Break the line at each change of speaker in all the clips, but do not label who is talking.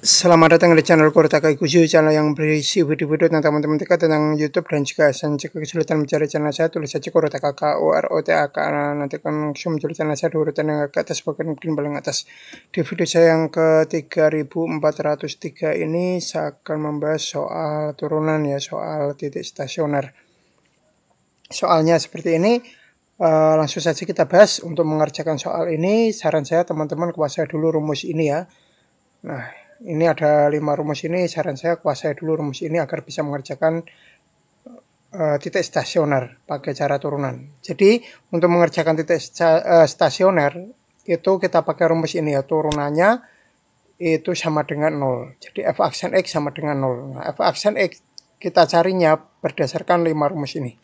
Selamat datang di channel Kurtaka Ikusu, channel yang berisi video-video tentang teman-teman TK tentang YouTube dan jika Anda kesulitan mencari channel saya tulis saja Kurtaka K U R O T A K nanti akan muncul channel saya di urutan yang ke atas bagian mungkin paling atas. Di video saya yang ke 3403 ini saya akan membahas soal turunan ya, soal titik stasioner. Soalnya seperti ini, uh, langsung saja kita bahas untuk mengerjakan soal ini. Saran saya teman-teman kuasai dulu rumus ini ya. Nah, ini ada lima rumus ini saran saya kuasai dulu rumus ini agar bisa mengerjakan uh, titik stasioner pakai cara turunan jadi untuk mengerjakan titik uh, stasioner itu kita pakai rumus ini ya turunannya itu sama dengan 0 jadi f aksen x sama dengan 0 nah, f aksen x kita carinya berdasarkan lima rumus ini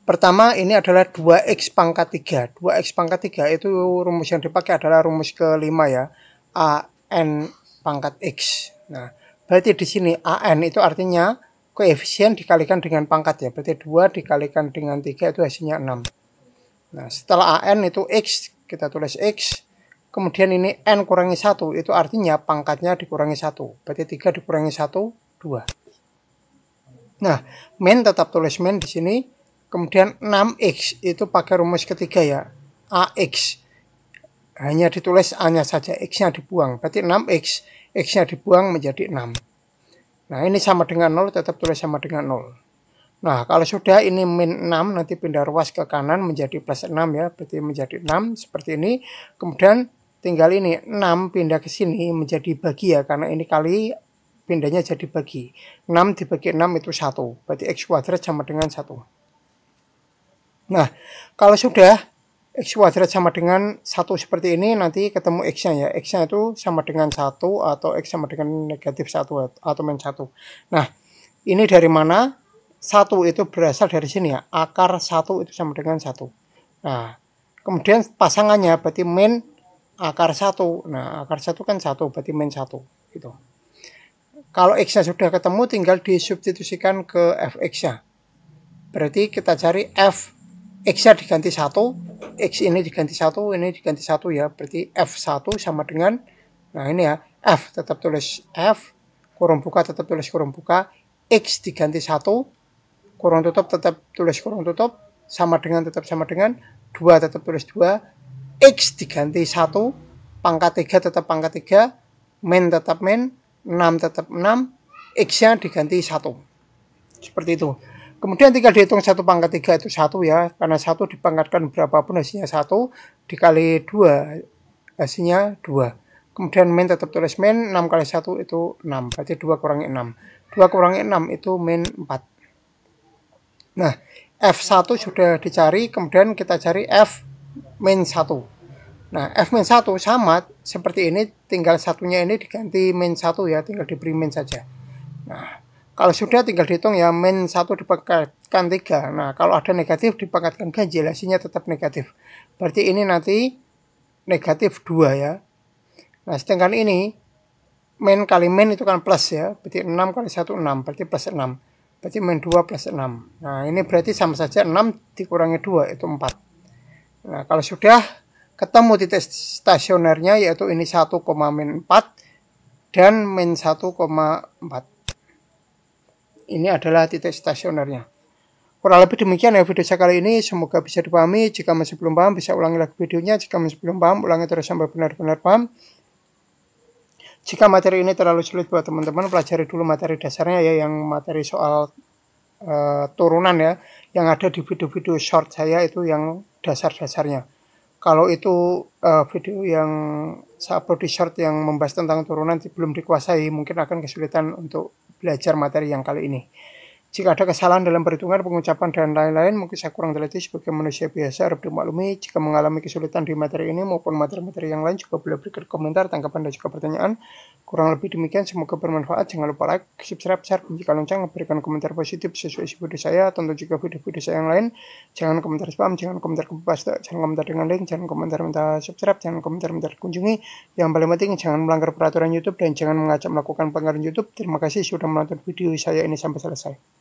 Pertama ini adalah 2x pangkat 3. 2x pangkat 3 itu rumus yang dipakai adalah rumus kelima ya. A n pangkat x. Nah, berarti di sini an itu artinya koefisien dikalikan dengan pangkat ya. Berarti 2 dikalikan dengan 3 itu hasilnya 6. Nah, setelah an itu x, kita tulis x. Kemudian ini n kurangi 1, itu artinya pangkatnya dikurangi 1. Berarti 3 dikurangi 1, 2. Nah, min tetap tulis min di sini. Kemudian 6x itu pakai rumus ketiga ya. ax hanya ditulis A-nya saja, X-nya dibuang. Berarti 6X, X-nya dibuang menjadi 6. Nah, ini sama dengan 0, tetap tulis sama dengan 0. Nah, kalau sudah ini min 6, nanti pindah ruas ke kanan menjadi plus 6 ya. Berarti menjadi 6, seperti ini. Kemudian tinggal ini, 6 pindah ke sini menjadi bagi ya. Karena ini kali pindahnya jadi bagi. 6 dibagi 6 itu 1. Berarti X kuadrat sama dengan 1. Nah, kalau sudah X kuadrat sama dengan satu seperti ini nanti ketemu X-nya ya. X-nya itu sama dengan satu atau X sama dengan negatif satu atau min satu. Nah, ini dari mana? Satu itu berasal dari sini ya. Akar satu itu sama dengan satu. Nah, kemudian pasangannya berarti min akar satu. Nah, akar satu kan satu, berarti min satu. Gitu. Kalau X-nya sudah ketemu, tinggal disubstitusikan ke Fx-nya. Berarti kita cari F X-nya diganti satu X ini diganti satu ini diganti satu ya. Berarti F1 sama dengan nah ini ya F tetap tulis F kurung buka tetap tulis kurung buka X diganti satu kurung tutup tetap tulis kurung tutup sama dengan tetap sama dengan dua tetap tulis dua X diganti satu pangkat tiga tetap pangkat tiga min tetap min 6 tetap 6 X nya diganti satu. Seperti itu Kemudian tinggal dihitung satu pangkat tiga itu satu ya, karena satu dipangkatkan berapapun hasilnya satu dikali dua hasilnya dua. Kemudian min tetap tulis min 6 kali satu itu 6, berarti 2 kurangi 6. 2 kurangi 6 itu min 4. Nah, F1 sudah dicari, kemudian kita cari F min 1. Nah, F min 1 sama seperti ini, tinggal satunya ini diganti min 1 ya, tinggal diberi min saja. Nah, kalau sudah tinggal dihitung ya min 1 dipangkatkan 3. Nah, kalau ada negatif dipangkatkan ganjil hasilnya tetap negatif. Berarti ini nanti negatif 2 ya. Nah, sedangkan ini min kali min itu kan plus ya. Berarti 6 kali 1 6, berarti plus 6. Berarti min 2 plus 6. Nah, ini berarti sama saja 6 dikurangi 2 itu 4. Nah, kalau sudah ketemu titik stasionernya yaitu ini 1, min 4 dan min 1,4 ini adalah titik stasionernya. Kurang lebih demikian ya video saya kali ini. Semoga bisa dipahami. Jika masih belum paham, bisa ulangi lagi videonya. Jika masih belum paham, ulangi terus sampai benar-benar paham. Jika materi ini terlalu sulit buat teman-teman, pelajari dulu materi dasarnya ya, yang materi soal uh, turunan ya, yang ada di video-video short saya itu yang dasar-dasarnya. Kalau itu uh, video yang saya upload di short yang membahas tentang turunan belum dikuasai, mungkin akan kesulitan untuk belajar materi yang kali ini. Jika ada kesalahan dalam perhitungan, pengucapan, dan lain-lain, mungkin saya kurang teliti sebagai manusia biasa, harap dimaklumi. Jika mengalami kesulitan di materi ini maupun materi-materi yang lain, juga boleh berikan komentar, tanggapan, dan juga pertanyaan. Kurang lebih demikian, semoga bermanfaat. Jangan lupa like, subscribe, share, bunyikan lonceng, berikan komentar positif sesuai video saya, tonton juga video-video saya yang lain. Jangan komentar spam, jangan komentar kepas, jangan komentar dengan link, jangan komentar minta subscribe, jangan komentar minta kunjungi. Yang paling penting, jangan melanggar peraturan YouTube dan jangan mengajak melakukan pelanggaran YouTube. Terima kasih sudah menonton video saya ini sampai selesai.